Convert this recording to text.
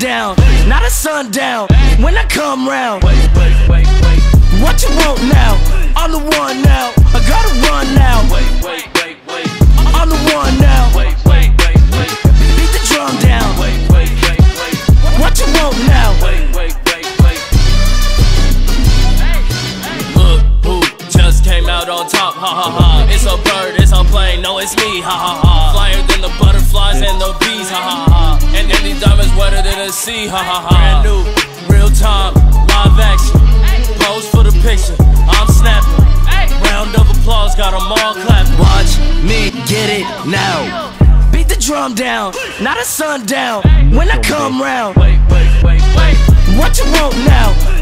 down, not a sundown. When I come round, Wait, wait, wait, wait, what you top, ha ha ha. It's a bird, it's a plane, no, it's me, ha ha ha. Flyer than the butterflies and the bees, ha ha ha. And then these diamonds wetter than the sea, ha ha ha. Brand new, real time, live action. Pose for the picture, I'm snapping. Round of applause, got got 'em all clapping. Watch me get it now. Beat the drum down, not a sundown. When I come round, Wait, wait, wait, wait, what you want now?